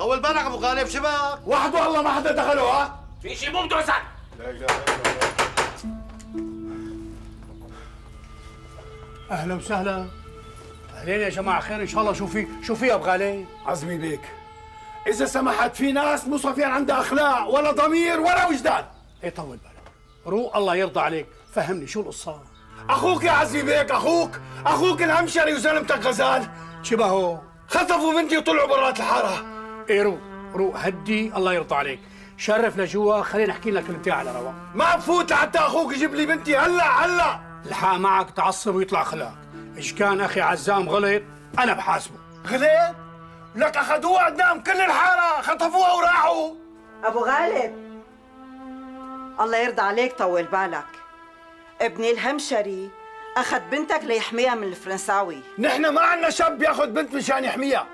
طول بالك أبو غالب شبك وحده والله ما حدا دخله ها؟ في شيء مو بدوسك لا إله إلا الله. أهلا وسهلا. أهلين يا جماعة خير إن شاء الله. شو في شو في يا أبو غالي عزمي بيك. إذا سمحت في ناس مو صفيان عندها اخلاق ولا ضمير ولا وجدان. إيه طول بالك. روق الله يرضى عليك. فهمني شو القصة؟ أخوك يا عزمي بيك أخوك. أخوك الهمشري وزلمتك غزال. شبهه خطفوا بنتي وطلعوا برات الحارة. إيه روق روق هدي الله يرضى عليك. شرف لجوا خلينا احكي لك كلمتين على رواق. ما بفوت لحتى أخوك يجيب لي بنتي هلا هلا. الحق معك تعصب ويطلع خلاق إيش كان أخي عزام غلط؟ أنا بحاسبه. غلط؟ لك اخذوها قدام كل الحارة. خطفوها وراحوا. أبو غالب. الله يرضى عليك طول بالك. ابني الهمشري أخذ بنتك ليحميها من الفرنساوي. نحن ما عندنا شاب ياخذ بنت مشان يحميها.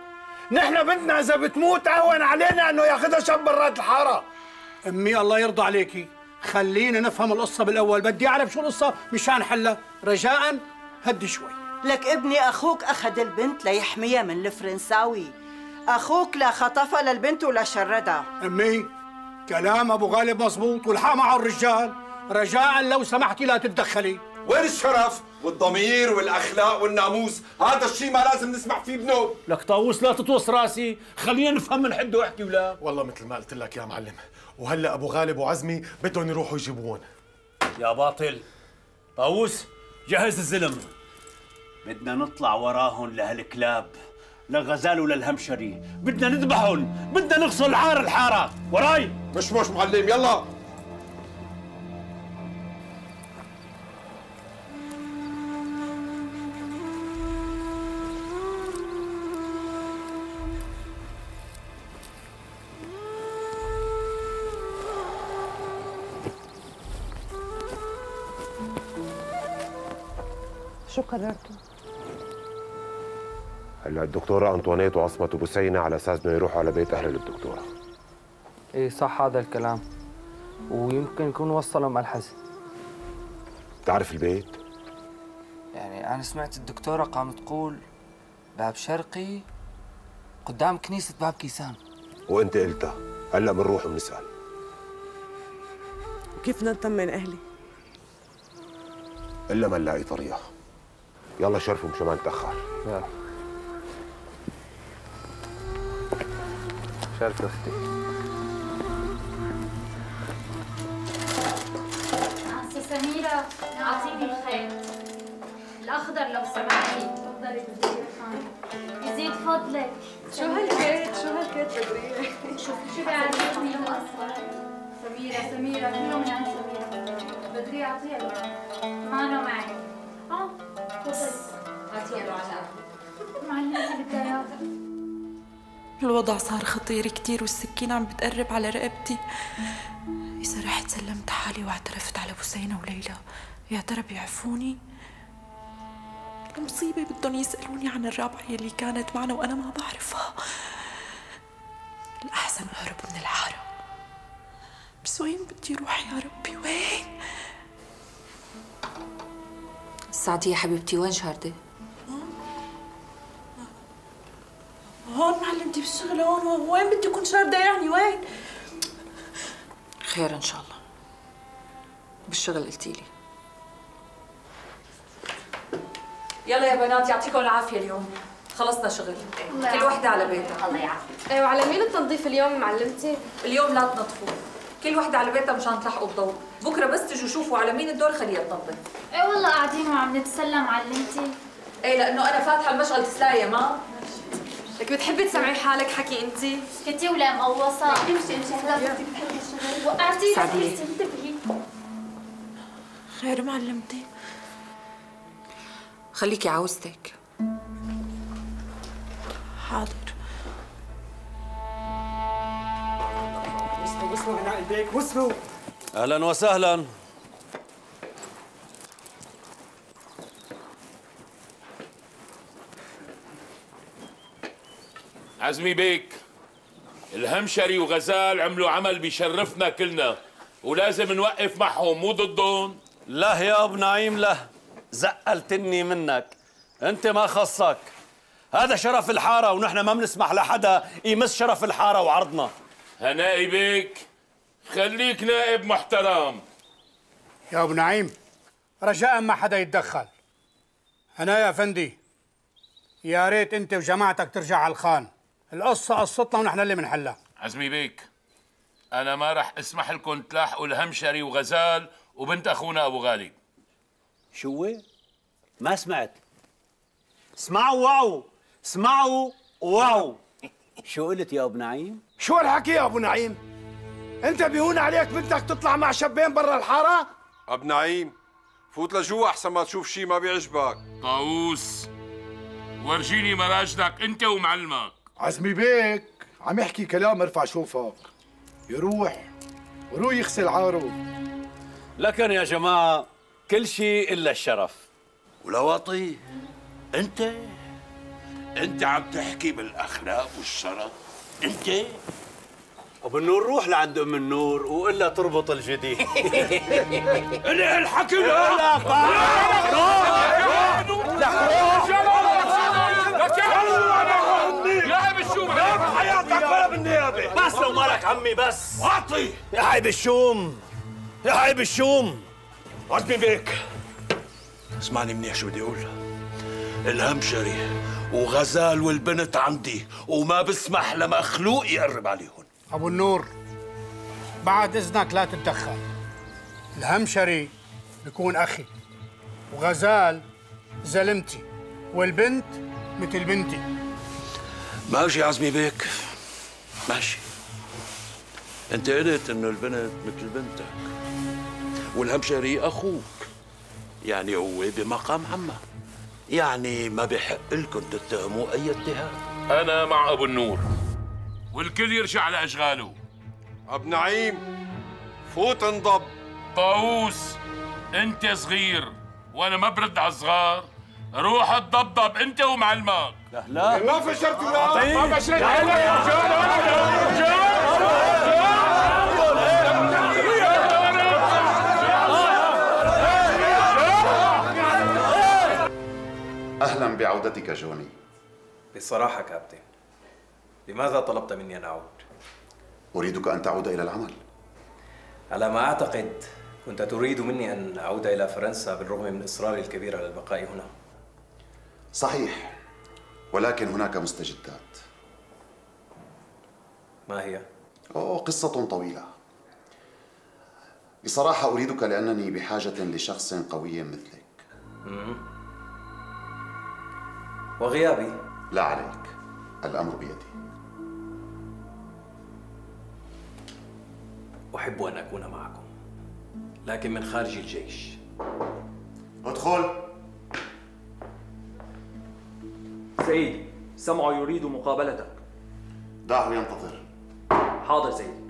نحن بنتنا إذا بتموت أهون علينا إنه ياخذها شاب برات الحارة. أمي الله يرضى عليكي. خلينا نفهم القصة بالأول. بدي أعرف شو القصة مشان حلها رجاء؟ هدي شوي. لك ابني أخوك أخذ البنت ليحميها من الفرنساوي. أخوك لا خطفها للبنت ولا شردها. أمي كلام أبو غالب مزبوط والحق معه الرجال. رجاء لو سمحتي لا تتدخلي. وين الشرف؟ والضمير والأخلاق والناموس. هذا الشيء ما لازم نسمع فيه بنوب. لك طاووس لا تطوس راسي. خلينا نفهم من حده واحكي ولا؟ والله مثل ما قلت لك يا معلم وهلأ أبو غالب وعزمي بدهم يروحوا يجيبون يا باطل. طاووس جهز الزلم. بدنا نطلع وراهم لهالكلاب لغزال وللهمشري بدنا نذبحهم بدنا نغسل عار الحارة. وراي. مش مش معلم يلا. قررتوا؟ هلا الدكتورة أنطوانيت وعصمة بوسينة على أساس إنه يروحوا على بيت أهل الدكتورة. إيه صح هذا الكلام. ويمكن يكون وصلوا ملحظة تعرف البيت؟ يعني أنا سمعت الدكتورة قامت تقول باب شرقي قدام كنيسة باب كيسان. وأنت قلتها. هلا بنروح وبنسأل وكيف بدنا نطمن أهلي؟ إلا ما نلاقي طريقة يلا شرفوا مشان ما نتأخر يلا. شرف أختي. عسى سميرة أعطيني الخير. الأخضر لو سمحتي. تفضلي يزيد فضلك. شو هالكيت؟ شو هالكيت بدرية؟ شوفي شو بيعجبني لون أصفر سميرة سميرة كله من عند سميرة. بدرية أعطيها معنا معي الوضع صار خطير كتير والسكين عم بتقرب على رقبتي. إذا رحت سلمت حالي واعترفت على بوسينة وليلى. يا ترى بيعفوني؟ المصيبة بدهم يسألوني عن الرابعة يلي كانت معنا وأنا ما بعرفها. الأحسن أهرب من الحارة. بس وين بدي أروح يا ربي؟ وين؟ سعدية حبيبتي وين شاردة؟ هون معلمتي بالشغل هون؟ وين بدي أكون شاردة يعني؟ وين؟ خير إن شاء الله. بالشغل قلتيلي يلا يا بنات يعطيكم العافية اليوم. خلصنا شغل. كل وحدة على بيتها. الله يعافيك. أيوه على مين التنظيف اليوم معلمتي؟ اليوم لا تنظفوا. كل وحدة على بيتها مشان تلحقوا الضوء. بكرة بس تجوا شوفوا على مين الدور خليها تنظف إيه والله قاعدين وعم نتسلى معلمتي إيه لأنه أنا فاتحة المشغل تسلاية ما لك بتحبي تسمعي حالك حكي انت؟ اسكتي ولا مقوصة امشي امشي هلا بدك بتحبي الشغل وقعتي سعدية. انتبهي خير معلمتي خليكي عاوزتك حاضر وصلوا وصلوا عناء البيك وصلوا أهلا وسهلا. عزمي بيك الهمشري وغزال عملوا عمل بيشرفنا كلنا ولازم نوقف معهم مو ضدهم؟ لا يا ابو نعيم لا. زقلتني منك. أنت ما خصك. هذا شرف الحارة ونحن ما بنسمح لحدا يمس شرف الحارة وعرضنا. هنائي بيك. خليك نائب محترم. يا أبو نعيم رجاء ما حدا يتدخل. أنا يا افندي يا ريت أنت وجماعتك ترجع على الخان. القصة قصتنا ونحن اللي بنحلها. عزمي بيك أنا ما رح أسمح لكم تلاحقوا الهمشري وغزال وبنت أخونا أبو غالب شو ما سمعت. اسمعوا واو اسمعوا واو. شو قلت يا أبو نعيم؟ شو الحكي يا أبو نعيم؟ انت بيهون عليك بدك تطلع مع شابين برا الحارة؟ أب نعيم فوت لجوا أحسن ما تشوف شيء ما بيعجبك. طاووس ورجيني مراجلك أنت ومعلمك. عزمي بيك عم يحكي كلام ارفع شوفك. يروح وروح يغسل عاره. لكن يا جماعة كل شيء إلا الشرف. ولواطي أنت؟ أنت عم تحكي بالأخلاق والشرف. أنت؟ ابو النور روح لعند ام النور وقول لها تربط الجدي أنا الحكي لا يا الشوم حياتك ولا بالنيابه بس لو مالك عمي بس. واطي. يا عيب الشوم يا عيب الشوم عزمي بيك. اسمعني منيح شو بدي أقول. الهمشري وغزال والبنت عندي وما بسمح لمخلوق يقرب عليهم أبو النور بعد إذنك لا تتدخل. الهمشري بيكون أخي وغزال زلمتي والبنت مثل بنتي. ماشي عزمي بيك. ماشي. أنت قلت إنه البنت مثل بنتك والهمشري أخوك. يعني هو بمقام عمك. يعني ما بحق لكم تتهموا أي اتهام. أنا مع أبو النور. والكل يرجع لاشغاله أبو نعيم فوت انضب طاووس انت صغير وأنا ما برد على الصغار روح اتضبضب انت ومعلمك لا ما فشرت ولا ما فشلت أهلا بعودتك جوني بصراحة كابتن لماذا طلبت مني أن أعود؟ أريدك أن تعود إلى العمل. على ما أعتقد كنت تريد مني أن أعود إلى فرنسا بالرغم من إصراري الكبير على البقاء هنا. صحيح ولكن هناك مستجدات. ما هي؟ أوه قصة طويلة. بصراحة أريدك لأنني بحاجة لشخص قوي مثلك. مم. وغيابي؟ لا عليك. الأمر بيدي. أحب أن أكون معكم لكن من خارج الجيش. أدخل. سيدي سمع يريد مقابلتك. دعه ينتظر. حاضر سيدي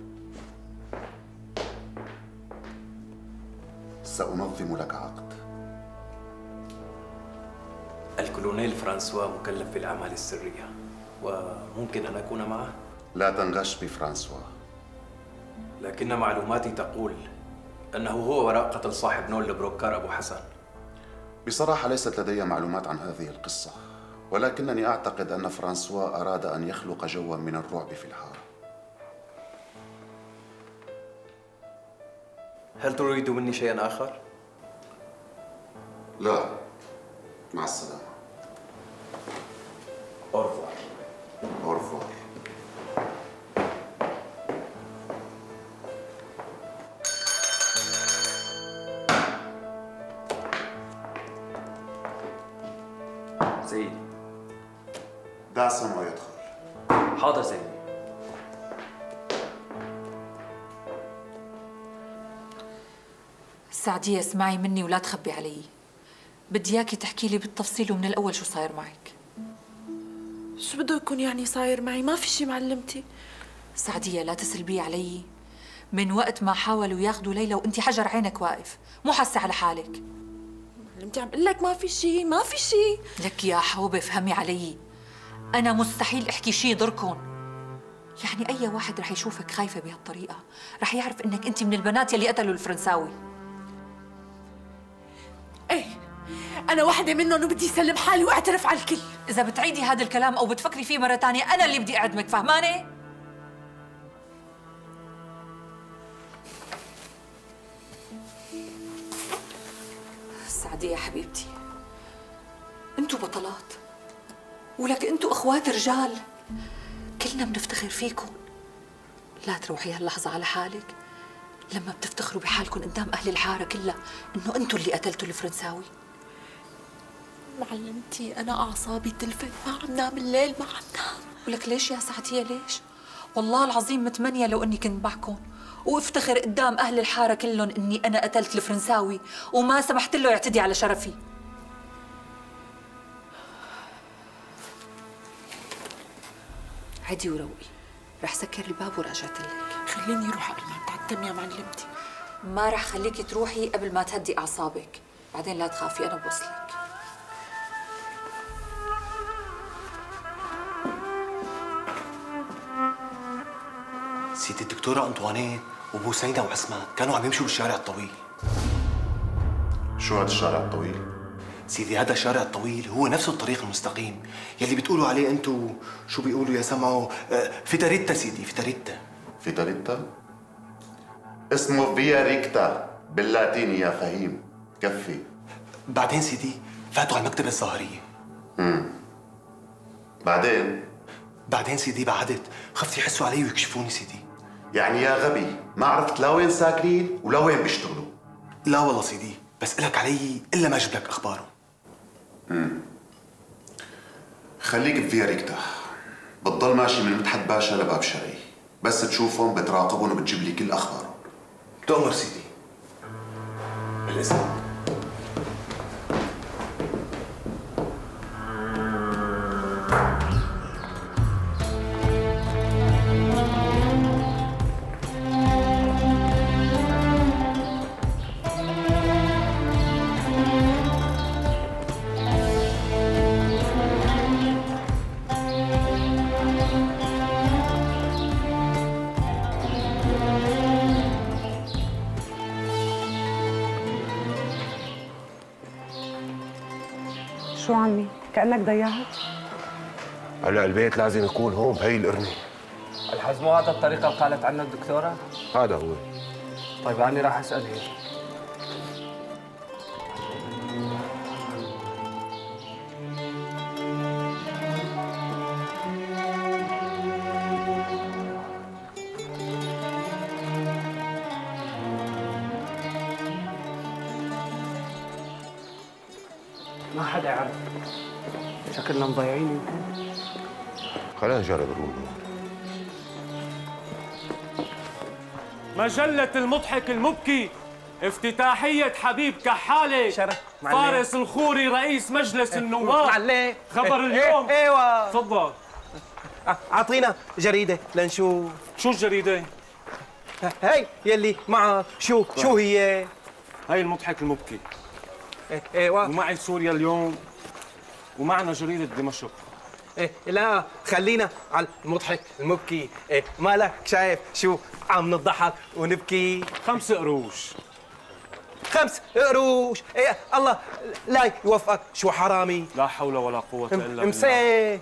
سأنظم لك عقد. الكولونيل فرانسوا مكلف بالأعمال السرية وممكن أن أكون معه؟ لا تنغش بفرانسوا. لكن معلوماتي تقول أنه هو وراء قتل صاحب نول البروكار أبو حسن. بصراحة ليست لدي معلومات عن هذه القصة ولكنني أعتقد أن فرانسوا أراد أن يخلق جوا من الرعب في الحارة. هل تريد مني شيئا آخر؟ لا. مع السلامة. أورفوار أورفوار دع سمو يدخل حاضر سيدي سعدية اسمعي مني ولا تخبي علي. بدي إياكي تحكي لي بالتفصيل ومن الأول شو صاير معك. شو بده يكون يعني صاير معي؟ ما في شي معلمتي. سعدية لا تسلبي علي. من وقت ما حاولوا ياخذوا ليلى وانت حجر عينك واقف. مو حاسة على حالك. معلمتي عم بقول لك ما في شي ما في شي. لك يا حوبة فهمي علي. أنا مستحيل أحكي شي يضركم يعني أي واحد رح يشوفك خايفة بهالطريقة رح يعرف إنك أنت من البنات يلي قتلوا الفرنساوي. إيه أنا واحدة منهم وبدي اسلم حالي وأعترف على الكل. إذا بتعيدي هذا الكلام أو بتفكري فيه مرة تانية أنا اللي بدي أعدمك فهمانه سعدية يا حبيبتي أنتوا بطلات. ولك أنتوا اخوات رجال. كلنا بنفتخر فيكم. لا تروحي هاللحظة على حالك. لما بتفتخروا بحالكم قدام أهل الحارة كلها إنه أنتوا اللي قتلتوا الفرنساوي. معلمتي أنا أعصابي تلفت ما عم نام الليل ما عم نام. ولك ليش يا سعدية ليش؟ والله العظيم متمنية لو إني كنت معكم. وافتخر قدام أهل الحارة كلهم إني أنا قتلت الفرنساوي. وما سمحت له يعتدي على شرفي. عدي وروقي. رح سكر الباب ورجعت لك خليني أروح قبل ما تعتم يا معلمتي. ما رح خليكي تروحي قبل ما تهدي أعصابك. بعدين لا تخافي أنا بوصلك. سيدي الدكتورة أنطوانيت وبوسينة وعصمت كانوا عم يمشوا بالشارع الطويل. شو هذا الشارع الطويل؟ سيدي هذا الشارع الطويل هو نفسه الطريق المستقيم. يلي بتقولوا عليه انتو شو بيقولوا يا سمعوا آه، فيتاريتا سيدي فيتاريتا. فيتاريتا؟ اسمه فيا ريكتا باللاتيني يا فهيم. كفي. بعدين سيدي فاتوا على المكتبة الظاهرية. امم بعدين؟ بعدين سيدي بعدت. خفت يحسوا علي ويكشفوني سيدي. يعني يا غبي ما عرفت لا وين ساكنين ولا وين بيشتغلوا؟ لا والله سيدي بس إلك علي إلا ما جبت لك أخبارهم امم خليك بفيا ريكتا. بتضل ماشي من مدحت باشا لباب شرقي بس تشوفهم بتراقبهم وبتجيب لي كل أخبارهم. تؤمر سيدي. الاسم عمي؟ كأنك ضيعت؟ هلا البيت لازم يكون هون بهي القرنة الحز مو هذا الطريقة اللي قالت عنها الدكتورة؟ هذا هو طيب أنا راح أسأل هي مضيعين يمكن. خلينا نجرب نروح مجلة المضحك المبكي افتتاحية حبيب كحالة معلم. فارس الخوري رئيس مجلس النواب. معلم. خبر إيه، اليوم. إيه، إيوه. تفضل. أعطينا جريدة لنشوف. شو الجريدة؟ هي يلي معك شو شو هي؟ هاي المضحك المبكي. إيوه. ومعي سوريا اليوم. ومعنا جريدة دمشق. إيه لا خلينا على المضحك المبكي. إيه مالك شايف شو عم نضحك ونبكي؟ خمس قروش. خمس قروش. إيه الله لا يوفقك. شو حرامي. لا حول ولا قوة إلا بالله. امسك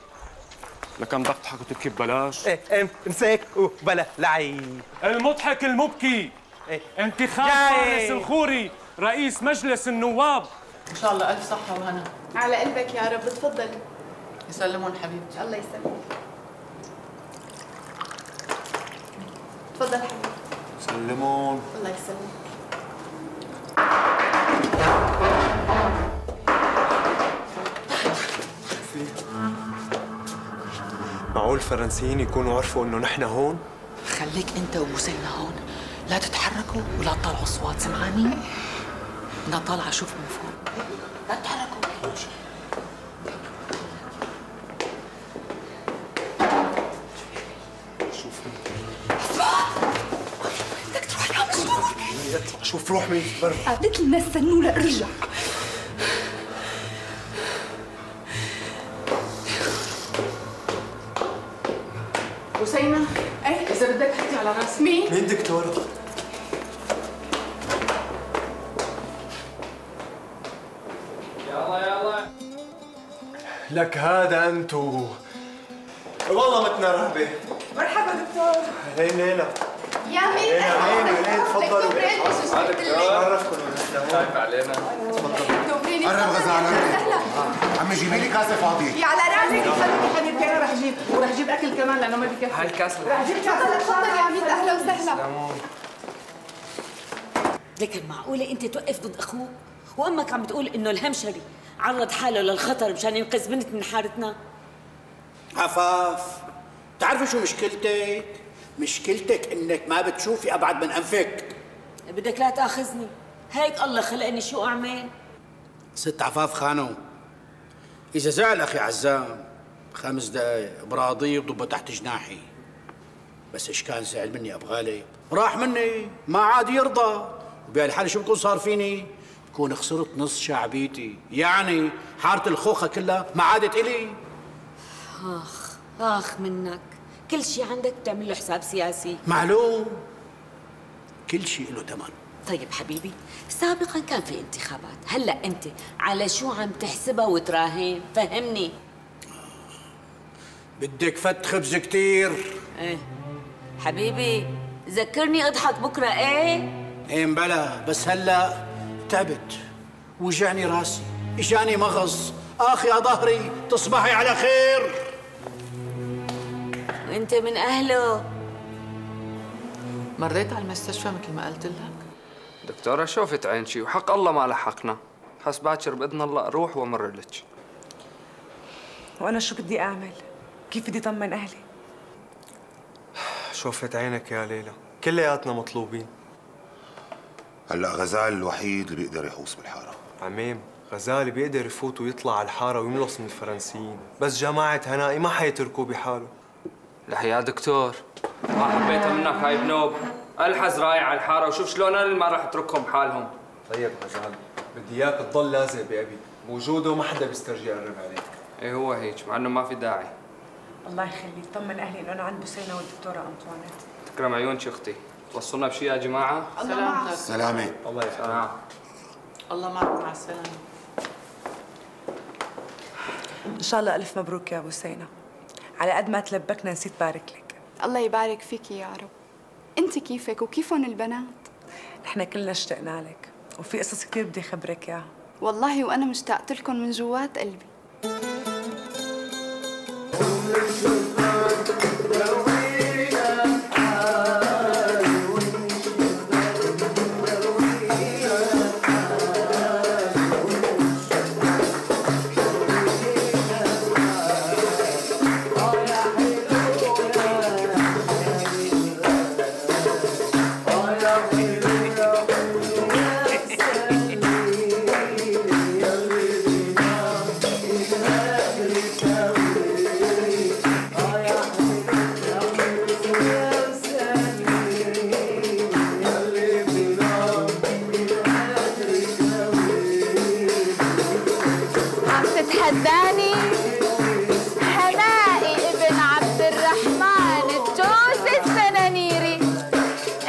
لكن بدك تضحك وتبكي ببلاش. إيه إيه، امسك وبلا لعيب. المضحك المبكي. إيه. انتخاب جاي. فارس الخوري رئيس مجلس النواب. إن شاء الله ألف صحة وهنا. على قلبك يا رب تفضل يسلمون حبيبتي. الله يسلمك. تفضل حبيبي سلمون الله يسلمك. معقول الفرنسيين يكونوا عرفوا إنه نحن هون؟ خليك أنت وبوسينة هون. لا تتحركوا ولا تطلعوا أصوات سمعاني بدنا طالعه أشوف من فوق. لا تتحركوا بدك تروح يا مجنون اطلع شوف روح مين. برا. قالت لنا استنوا لارجع بوسينة إيه؟ إذا بدك حطي على راسي. مين؟ مين دكتورة؟ لك هذا انتو والله متنا رهبه مرحبا دكتور. هين هنا يا مين؟ هين هين تفضلوا شرفكم خايف علينا. دكتورين قرب غزال عم جيبي لي كاسه فاضيه يا على راسي خليكي حبيبتي أنا رح أجيب ورح أجيب أكل كمان لأنه ما بكفي. هاي الكاسة رح أجيب تفضل تفضل يا عميد. أهلا وسهلا. لكن معقولة أنت توقف ضد أخوك؟ وأمك عم بتقول إنه الهمشري عرض حاله للخطر مشان ينقذ بنت من حارتنا؟ عفاف بتعرفي شو مشكلتك؟ مشكلتك إنك ما بتشوفي أبعد من أنفك بدك لا تأخذني هيك الله خلقني شو أعمل؟ ست عفاف خانو إذا زعل أخي عزام خمس دقايق براضيه وضبه تحت جناحي بس إيش كان زعل مني ابو غالب راح مني ما عاد يرضى وبهالحاله شو بكون صار فيني بكون خسرت نص شعبيتي. يعني حارة الخوخة كلها ما عادت إلي. آخ آخ منك. كل شيء عندك بتعمل له حساب سياسي. معلوم. كل شيء له ثمن. طيب حبيبي سابقا كان في انتخابات. هلأ أنت على شو عم تحسبها وتراهن؟ فهمني. بدك فت خبز كتير. إيه. حبيبي ذكرني أضحك بكرة إيه؟ إيه مبلا بس هلأ تعبت. وجعني راسي إجاني مغص. اخ يا ظهري تصبحي على خير. وأنت من أهله. مريت على المستشفى مثل ما قلت لك؟ دكتورة شوفت عين شي وحق الله ما لحقنا. حس باكر بإذن الله أروح وأمر لك. وأنا شو بدي أعمل؟ كيف بدي طمن أهلي؟ شوفت عينك يا ليلى. كلياتنا مطلوبين. هلأ غزال الوحيد اللي بيقدر يحوس بالحارة. عميم غزالي بيقدر يفوت ويطلع على الحارة ويملص من الفرنسيين. بس جماعة هنائي ما حيتركوه بحاله. لا يا دكتور. ما حبيتها منك هاي بنوب. ألحز رايح على الحارة وشوف شلون أنا اللي ما راح أتركهم بحالهم طيب غزال بدي إياك تضل لازق بأبي. بوجوده ما حدا بيسترجي يقرب عليك. إيه هو هيك مع إنه ما في داعي. الله يخليك طمن أهلي إنه أنا عند بوسينه والدكتورة أنطوانيت. تكرم عيونك أختي. توصلنا بشي يا جماعة؟ سلامتك. سلامة الله يسلمك. الله معك مع السلامة. إن شاء الله ألف مبروك يا بوسينه على قد ما تلبكنا نسيت بارك لك. الله يبارك فيك يا رب. أنت كيفك وكيفهم البنات؟ نحن كلنا اشتقنا لك وفي قصص كثير بدي خبرك إياها. والله وأنا مشتاقت لكم من جوات قلبي. عم تتحداني حنائي ابن عبد الرحمن الجوز السنانيري.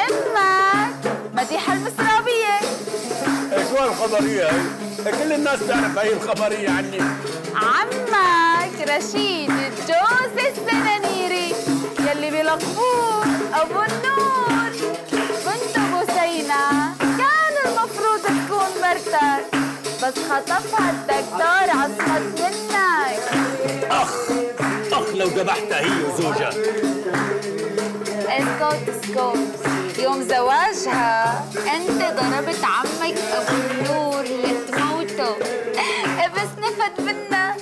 أمك مديحة المسرابية شو هالخبرية هي؟ كل الناس تعرف هي الخبرية عني. عمك رشيد الجوز السنانيري. يلي بيلقبوه أبو النور. بنت أبو سينا كان المفروض تكون مرتك بس خطفها الدكتور عصمت منك. أخ أخ لو ذبحتها هي وزوجها. اسكت اسكت. يوم زواجها انت ضربت عمك ابو النور لتموته بس نفد منك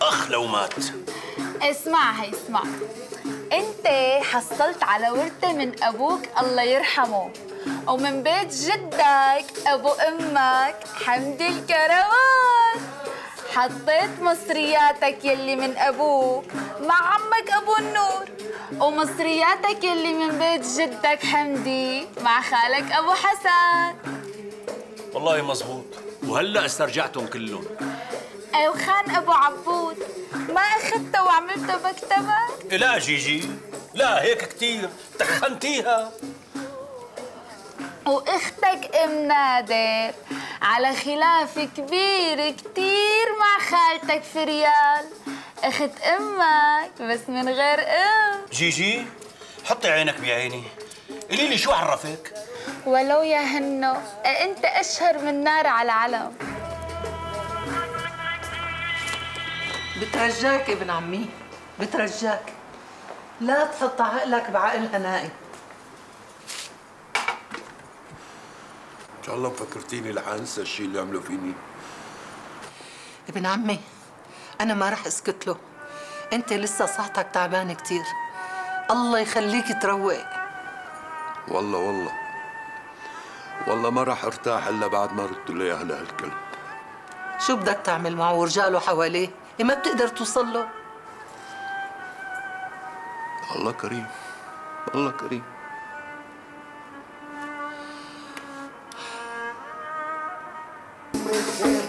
أخ لو مات. اسمع هي اسمع انت حصلت على ورثة من أبوك الله يرحمه. ومن بيت جدك أبو أمك. حمدي الكروان. حطيت مصرياتك يلي من أبوك مع عمك أبو النور. ومصرياتك يلي من بيت جدك حمدي مع خالك أبو حسن. والله مزبوط وهلأ استرجعتهم كلهم. اي وخان أبو عبود. ما اخذته وعملته مكتبك لا جيجي لا هيك كتير تخنتيها. وأختك ام نادر على خلاف كبير كتير مع خالتك فريال أخت أمك بس من غير أم. جيجي حطي عينك بعيني. قولي لي شو عرفك؟ ولو يا هنو أنت أشهر من نار على علم بترجاك ابن عمي بترجاك. لا تحط عقلك بعقل هنائي. إن شاء الله فكرتيني رح أنسى الشيء اللي عملوا فيني. ابن عمي أنا ما رح أسكت له. أنت لسه صحتك تعبان كتير. الله يخليك تروق. والله والله. والله ما راح أرتاح إلا بعد ما ردت له اياها لهالكلب شو بدك تعمل معه؟ ورجاله حواليه. ما بتقدر توصل له. الله كريم. الله كريم. امورهم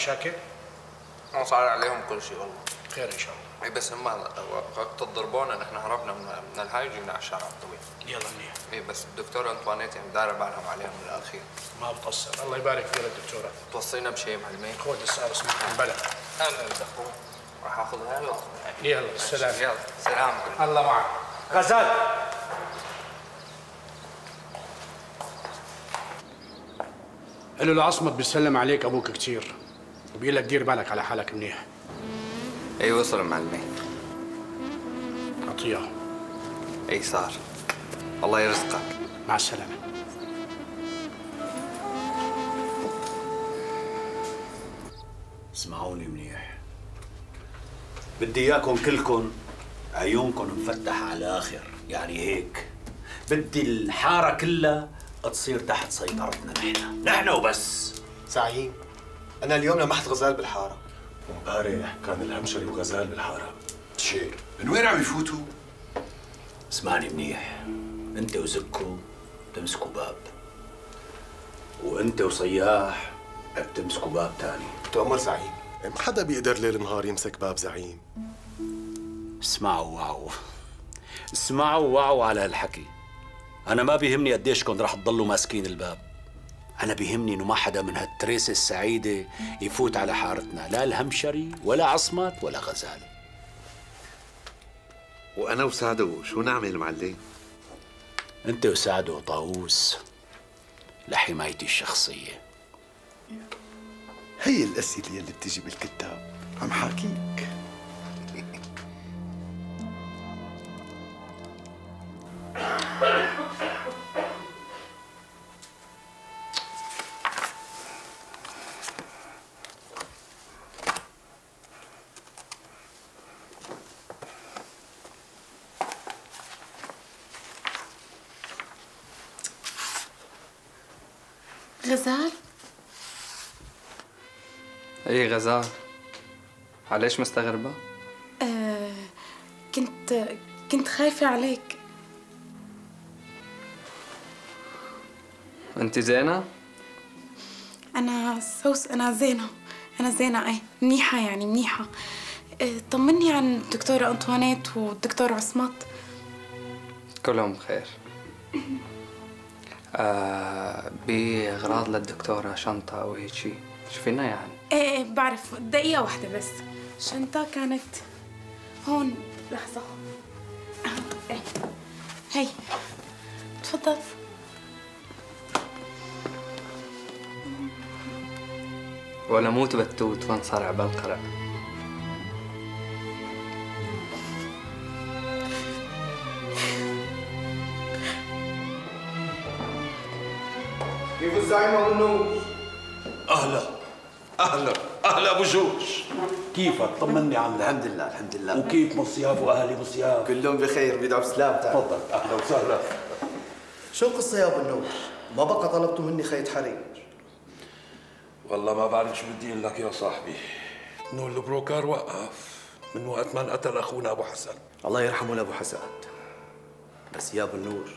مشاكل؟ ما صار عليهم كل شيء والله. خير إن شاء الله. إيه بس هم وقت ضربونا نحن هربنا من, من الهاي جينا على الشارع الطويل. يلا منيح. إيه بس الدكتورة أنطوانيت يعني دايرة بالهم عليهم من الأخير. ما بتقصر الله يبارك فيك الدكتوره توصينا بشيء معلمين خذ السؤال اسمك عن بلد أهلا أخوي. راح آخذها؟ يلا. يلا. السلام يلا. سلام. الله معك. غزال. قال له العصمت بيسلم عليك أبوك كتير. وبيقول لك دير بالك على حالك منيح. إيه وصل معلمين اعطيها إيه صار. الله يرزقك. مع السلامة. اسمعوني منيح. بدي إياكم كلكم عيونكم مفتحة على الآخر. يعني هيك. بدي الحارة كلها تصير تحت سيطرتنا نحن. نحن وبس. زعيم أنا اليوم لمحت غزال بالحارة. امبارح كان الهمشري وغزال بالحارة. شيء من وين عم يفوتوا؟ اسمعني منيح. أنت وزكو بتمسكوا باب. وأنت وصياح بتمسكوا باب تاني. تؤمر زعيم. ما حدا بيقدر ليل نهار يمسك باب زعيم. اسمعوا واعوا اسمعوا واعوا على هالحكي. أنا ما بيهمني قديشكم رح تضلوا ماسكين الباب. أنا بيهمني إنه ما حدا من هالتريسه السعيدة يفوت على حارتنا لا الهمشري ولا عصمت ولا غزال وأنا وسعدو شو نعمل معلم؟ أنت وسعد وطاووس لحمايتي الشخصية. هي الأسئلة اللي بتيجي بالكتاب عم حاكيك. إيه غزال علاش مستغربة؟ آه كنت كنت خايفة عليك. أنت زينة؟ أنا سوس أنا زينة أنا زينة أي منيحة يعني منيحة. آه طمني عن الدكتورة أنطوانيت والدكتور عصمت. كلهم بخير. آه بأغراض للدكتورة شنطة أو هيك شي شوفينا يعني؟ إيه بعرف دقيقة واحدة بس. شنطة كانت هون لحظة. آه، إيه. هي تفضل. ولا موت بتوت وانصرع بالقرع كيف الزعيم النوش؟ أهلا. أهلا. أهلا أبو جوش كيفك؟ طمني عنك الحمد لله الحمد لله. وكيف مصياف واهلي مصياف كلهم بخير بيدعوا بسلامتك تفضل. أهلا وسهلا. شو القصة يا أبو النوش؟ ما بقى طلبتوا مني خيط حرير؟ والله ما بعرف شو بدي أقول لك يا صاحبي. إنه البروكر وقف. من وقت ما انقتل أخونا أبو حسن. الله يرحمه لأبو حسن. بس يا أبو النور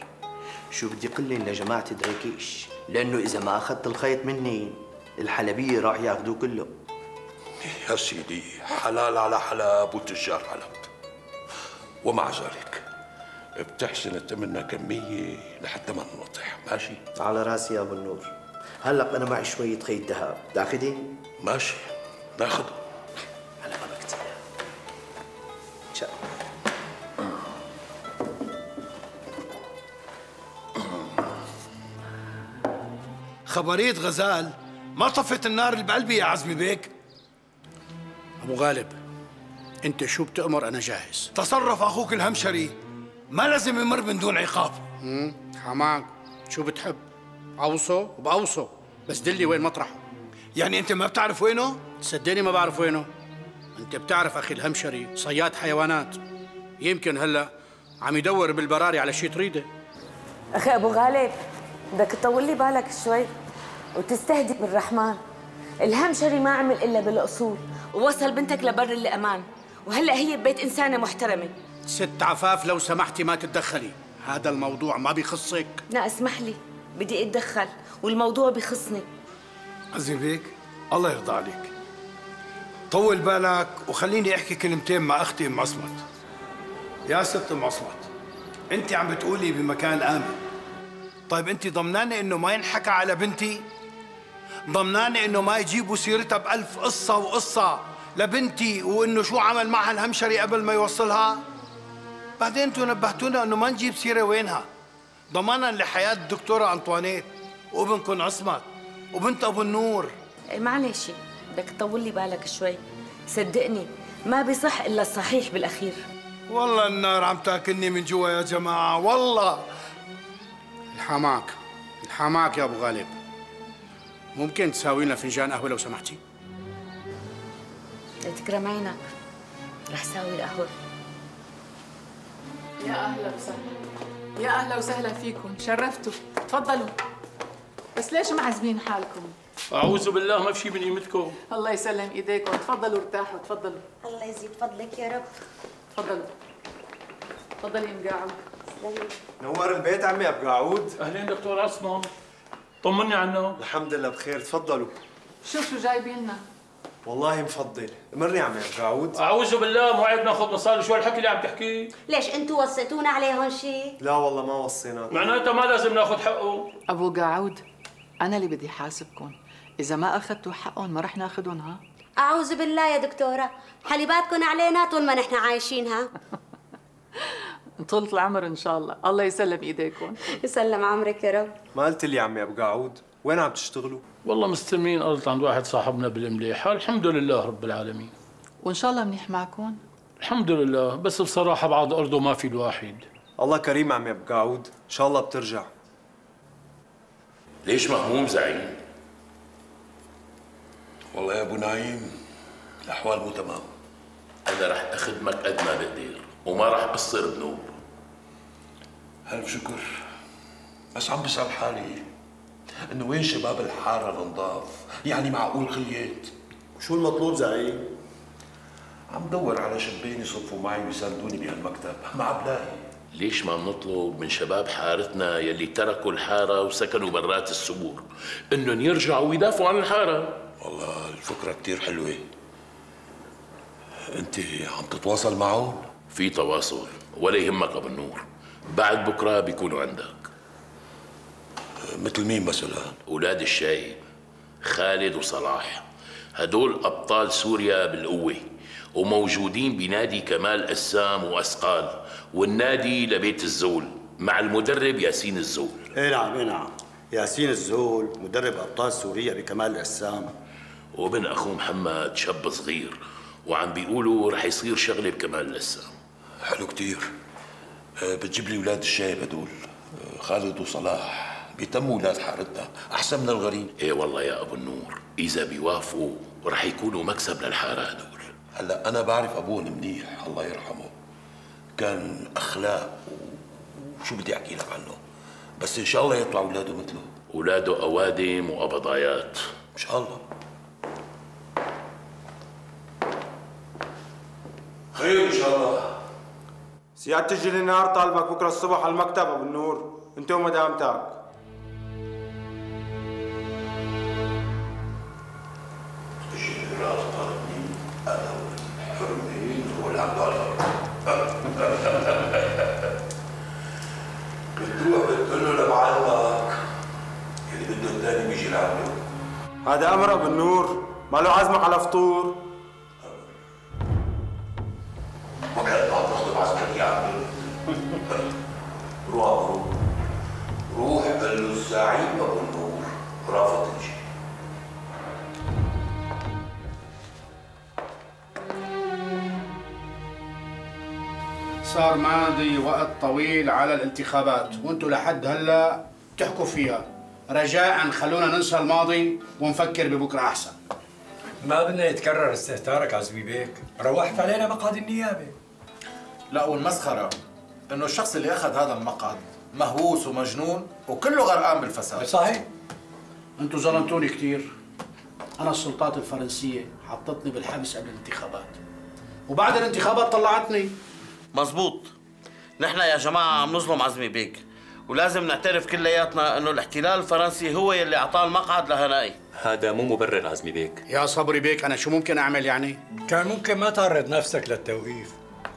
شو بدي قلن لجماعة دريكيش لأنه إذا ما أخذت الخيط مني الحلبية راح ياخذوه كله. يا سيدي حلال على حلب وتجار حلب. ومع ذلك بتحسن تمنا كمية لحتى ما ننطح ماشي؟ على راسي يا أبو النور. هلق أنا معي شوية خيط ذهب تاخذي؟ ماشي ناخذه. هلا ما بكتب شاء خبرية غزال؟ ما طفت النار اللي بقلبي يا عزمي بيك. أبو غالب أنت شو بتأمر؟ أنا جاهز. تصرف أخوك الهمشري. ما لازم يمر من دون عقاب. امم حماك شو بتحب؟ اوصه وبأوصه بس دلي وين مطرحه يعني أنت ما بتعرف وينه؟ صدقني ما بعرف وينه. أنت بتعرف أخي الهمشري صياد حيوانات. يمكن هلا عم يدور بالبراري على شي تريده. أخي أبو غالب بدك تطول لي بالك شوي؟ وتستهدي بالرحمن الهمشري ما عمل إلا بالأصول ووصل بنتك لبر الأمان. وهلأ هي ببيت إنسانة محترمة. ست عفاف لو سمحتي ما تتدخلي. هذا الموضوع ما بيخصك. لا اسمح لي. بدي أتدخل والموضوع بخصني. عزمي بيك الله يرضى عليك. طول بالك وخليني أحكي كلمتين مع أختي أم عصمت. يا ست أم عصمت انت عم بتقولي بمكان آمن. طيب انت ضمنانة إنه ما ينحكى على بنتي؟ ضمنانه إنه ما يجيبوا سيرتها بألف قصة وقصة لبنتي وإنه شو عمل معها الهمشري قبل ما يوصلها. بعدين أنتوا نبهتونا إنه ما نجيب سيرة وينها. ضمانا لحياة الدكتورة أنطوانيت وابنكم عصمت وبنت أبو النور. إيه معلش بدك تطول لي بالك شوي. صدقني ما بيصح إلا الصحيح بالأخير. والله النار عم تاكلني من جوا يا جماعة والله. الحماك الحماك يا أبو غالب. ممكن تساوي لنا فنجان قهوة لو سمحتي؟ تكرم عينك رح ساوي القهوة. يا أهلا وسهلا. يا أهلا وسهلا فيكم. شرفتوا. تفضلوا. بس ليش معزمين حالكم؟ أعوذ بالله ما في شيء من قيمتكم. الله يسلم إيديكم. تفضلوا ارتاحوا. تفضلوا. الله يزيد فضلك يا رب. تفضلوا. تفضلي ام قاعد نور البيت عمي أبو أهلين دكتور عصمت طمني عنه. الحمد لله بخير تفضلوا. شوف شو جايبين لنا والله مفضل. مرني عمي ابو قعود أعوذ بالله مو عيب ناخذ مصاري شو هالحكي اللي عم تحكيه ليش أنتوا وصيتونا عليهم شيء لا والله ما وصيناك معناتها ما لازم ناخذ حقه. أبو قعود أنا اللي بدي حاسبكم. إذا ما أخذتوا حقهم ما رح ناخذهم ها؟ أعوذ بالله يا دكتورة. حليباتكم علينا طول ما نحن عايشينها طولة العمر إن شاء الله. الله يسلم ايديكم يسلم عمرك يا رب. ما قلت لي عمي أبو قعود وين عم تشتغلوا؟ والله مستلمين أرض عند واحد صاحبنا بالمليحة الحمد لله رب العالمين. وإن شاء الله منيح معكم؟ الحمد لله. بس بصراحة بعض أرضه ما في الواحد. الله كريم عمي أبو قعود إن شاء الله بترجع. ليش مهموم زعيم؟ والله يا أبو نايم الأحوال مو تمام. أنا رح أخدمك قد ما بقدر وما رح قصر بنوب. ألف شكر. بس عم بسال حالي إنه وين شباب الحارة النضاف؟ يعني معقول خليت؟ شو المطلوب زعيم؟ عم دور على شبين يصفوا معي ويساندوني بهالمكتب. ما عم بلاقي ليش ما بنطلب من شباب حارتنا يلي تركوا الحارة وسكنوا برات السبور؟ إنهم يرجعوا ويدافعوا عن الحارة. والله الفكرة كتير حلوة. أنت عم تتواصل معهم؟ في تواصل ولا يهمك أبو النور. بعد بكرة بيكونوا عندك. مثل مين مثلا؟ أولاد الشايب خالد وصلاح. هدول أبطال سوريا بالقوة وموجودين بنادي كمال قسام وأسقال والنادي لبيت الزول مع المدرب ياسين الزول. إيه نعم إيه نعم. ياسين الزول مدرب أبطال سوريا بكمال القسام وابن أخوه محمد شاب صغير وعم بيقولوا رح يصير شغلة بكمال القسام حلو كتير. بتجيب لي ولاد الشايب هدول. أه، خالد وصلاح. بيتموا ولاد حارتنا. أحسن من الغريب. إيه والله يا أبو النور. إذا بيوافقوا رح يكونوا مكسب للحارة هدول. هلا أنا بعرف أبوهم منيح الله يرحمه. كان أخلاق وشو بدي أحكي لك عنه. بس إن شاء الله يطلع أولاده مثله. أولاده أوادم وأبضايات. إن شاء الله. خير إن شاء الله. سيادة النهار طالبك بكرة الصبح على المكتب أبو النور. أنت ومدامتك بتروح بتقول له لمعلمك اللي بده الثاني بيجي هذا أمر أبو النور. ما له عزمك على فطور. طويل على الانتخابات. وأنتم لحد هلا تحكوا فيها. رجاء خلونا ننسى الماضي ونفكر ببكرة أحسن. ما بدنا يتكرر استهتارك عزمي بيك. روحت علينا مقعد النيابة. لا والمسخرة إنه الشخص اللي أخذ هذا المقعد مهووس ومجنون وكله غرقان بالفساد. صحيح. أنتم ظلمتوني كثير أنا السلطات الفرنسية حطتني بالحبس قبل الانتخابات. وبعد الانتخابات طلعتني. مزبوط. نحن يا جماعة عم نظلم عزمي بيك. ولازم نعترف كلياتنا إنه الاحتلال الفرنسي هو يلي أعطاه المقعد لهنائي. هذا مو مبرر عزمي بيك. يا صبري بيك أنا شو ممكن أعمل يعني؟ كان ممكن ما تعرض نفسك للتوقيف.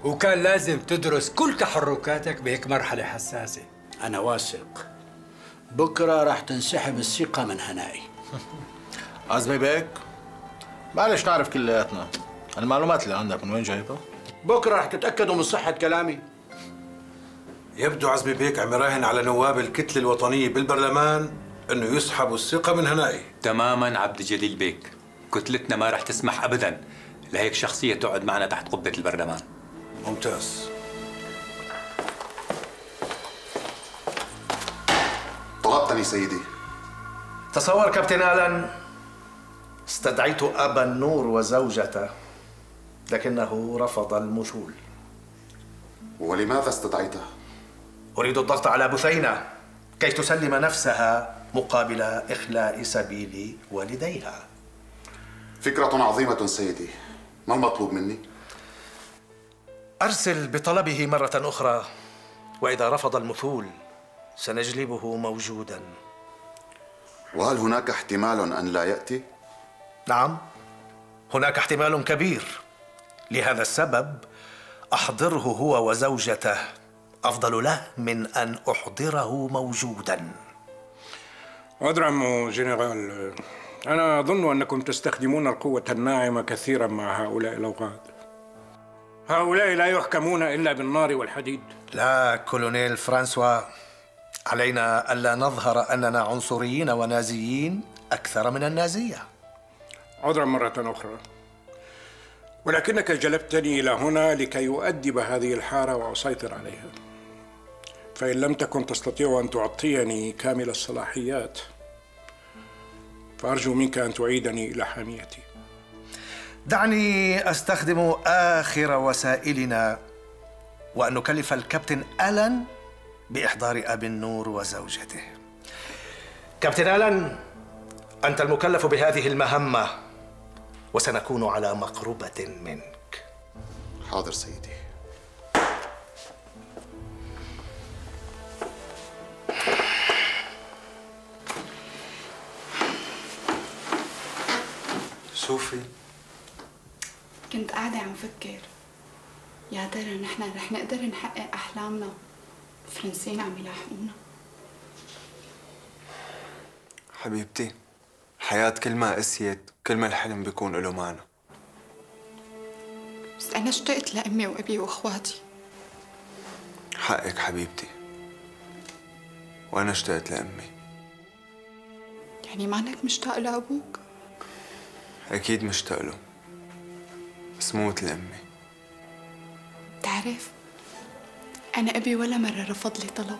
وكان لازم تدرس كل تحركاتك بهيك مرحلة حساسة. أنا واثق. بكرة راح تنسحب الثقة من هنائي. عزمي بيك معلش نعرف كلياتنا. المعلومات اللي عندك من وين جايبها؟ بكرة راح تتأكدوا من صحة كلامي. يبدو عزمي بيك عم يراهن على نواب الكتلة الوطنية بالبرلمان إنه يسحبوا الثقة من هنائي. تماما عبد الجليل بيك. كتلتنا ما رح تسمح ابدا. لهيك شخصية تقعد معنا تحت قبة البرلمان. ممتاز. طلبتني سيدي. تصور كابتن آلان استدعيت أبا النور وزوجته لكنه رفض المثول ولماذا استدعيته؟ أريد الضغط على بثينة كي تسلم نفسها مقابل إخلاء سبيل والديها. فكرة عظيمة سيدي. ما المطلوب مني؟ أرسل بطلبه مرة أخرى وإذا رفض المثول سنجلبه موجودا. وهل هناك احتمال أن لا يأتي؟ نعم هناك احتمال كبير. لهذا السبب أحضره هو وزوجته. أفضل له من أن أحضره موجودا. أدرم جنرال أنا أظن أنكم تستخدمون القوة الناعمة كثيرا مع هؤلاء الأوغاد هؤلاء لا يحكمون إلا بالنار والحديد. لا كولونيل فرانسوا علينا ألا نظهر أننا عنصريين ونازيين أكثر من النازية. عذرا مرة أخرى. ولكنك جلبتني إلى هنا لكي أؤدب هذه الحارة وأسيطر عليها. فإن لم تكن تستطيع أن تعطيني كامل الصلاحيات فأرجو منك أن تعيدني إلى حاميتي. دعني أستخدم آخر وسائلنا وأن نكلف الكابتن آلان بإحضار ابي النور وزوجته. كابتن آلان أنت المكلف بهذه المهمة وسنكون على مقربة منك. حاضر سيدي. صوفي. كنت قاعدة عم فكر يا ترى نحن رح نقدر نحقق أحلامنا؟ الفرنسيين عم يلاحقونا. حبيبتي الحياة كل ما قسيت كل ما الحلم بيكون له معنى. بس أنا اشتقت لأمي وأبي وأخواتي. حقك حبيبتي. وأنا اشتقت لأمي. يعني ما أنك مشتاق لأبوك؟ أكيد مشتاق له بس مو مثل أمي بتعرف أنا أبي ولا مرة رفض لي طلب.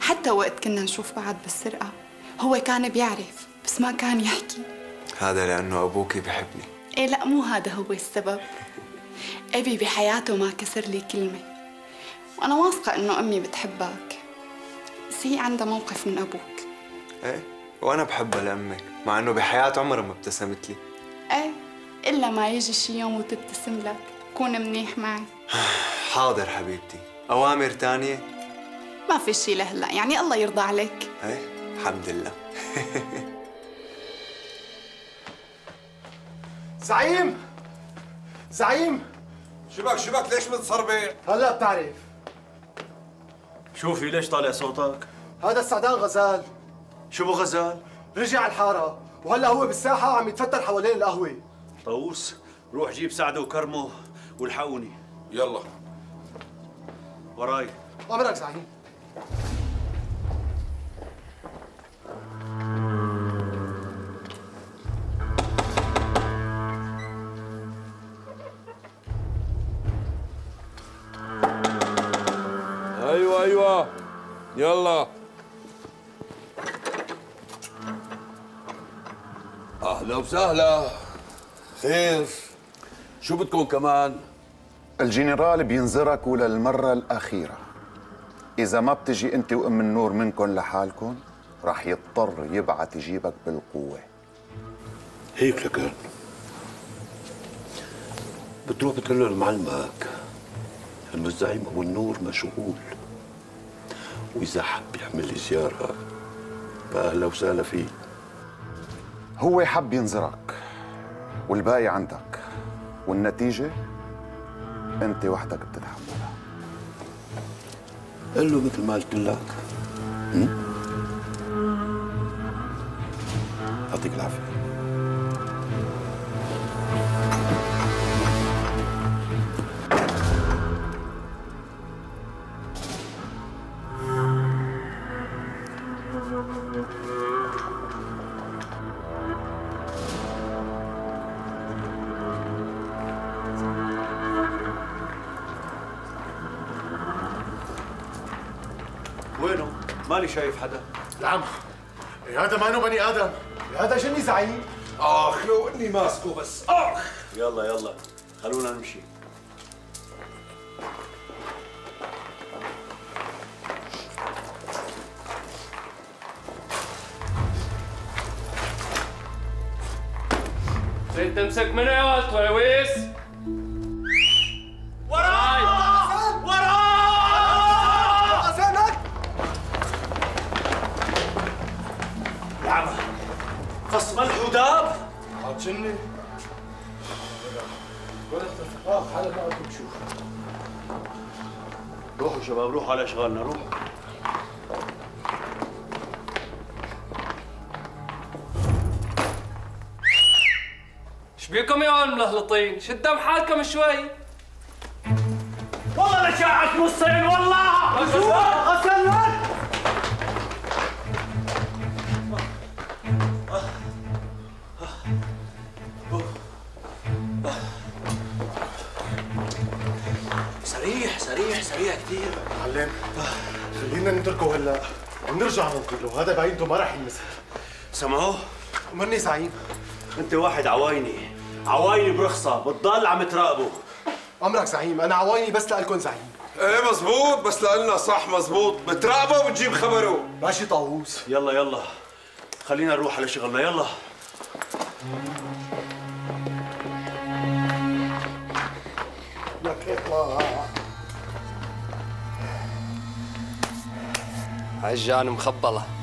حتى وقت كنا نشوف بعض بالسرقة هو كان بيعرف بس ما كان يحكي. هذا لأنه أبوكي بحبني إيه لا مو هذا هو السبب. أبي بحياته ما كسر لي كلمة. وأنا واثقة إنه أمي بتحبك. بس هي عندها موقف من أبوك. إيه؟ وأنا بحبها لأمك مع إنه بحياة عمرها ما ابتسمت لي. إيه إلا ما يجي شي يوم وتبتسم لك كون منيح معي. حاضر حبيبتي. أوامر تانية؟ ما في شي لهلا يعني الله يرضى عليك. إيه الحمد لله. زعيم! زعيم! شبك شبك ليش متصربع؟ هلا بتعرف شوفي ليش طالع صوتك؟ هذا السعدان غزال. شو ابو غزال؟ رجع الحارة وهلأ هو بالساحة عم يتفتر حوالين القهوة. طاووس روح جيب سعده وكرمه والحقوني. يلا. وراي. أمرك زعيم. أيوه أيوه. يلا. أهلا وسهلا. خير. شو بدكم كمان؟ الجنرال بينذرك وللمرة الأخيرة. إذا ما بتجي أنت وأم النور منكم لحالكم رح يضطر يبعت يجيبك بالقوة. هيك لكان بتروح بتقول له لمعلمك انه الزعيم أبو النور مشغول. وإذا حب يعمل لي زياره فاهلا وسهلا فيه هو حب ينذرك والباقي عندك والنتيجة أنت وحدك بتتحملها. قل له مثل ما قلت لك? يعطيك العافية. شايف حدا؟ نعم. هذا ما انه بني آدم. هذا جني زعيم. آخ لو إني ماسكه بس. آخ. يلا يلا. خلونا نمشي. زين تمسك منه يا ولد جني آه حالك ما بدك تشوف روحوا شباب روحوا على أشغالنا روحوا. شبيكم يا ولد ملهلطين شدوا حالكم شوي. والله لشاعك نصين والله. غسانك سريع كثير معلم خلينا نتركه هلا ونرجع ننقله هذا بعينته ما راح ينمسك سمعوه؟ مني زعيم انت واحد عوايني. عوايني برخصة بتضل عم تراقبه. أمرك زعيم أنا عوايني بس لكم زعيم إيه مزبوط بس لقلنا صح مزبوط. بتراقبه وبتجيب خبره. ماشي طاووس. يلا يلا. خلينا نروح على شغلنا يلا. لك اطلع عجان مخبلة.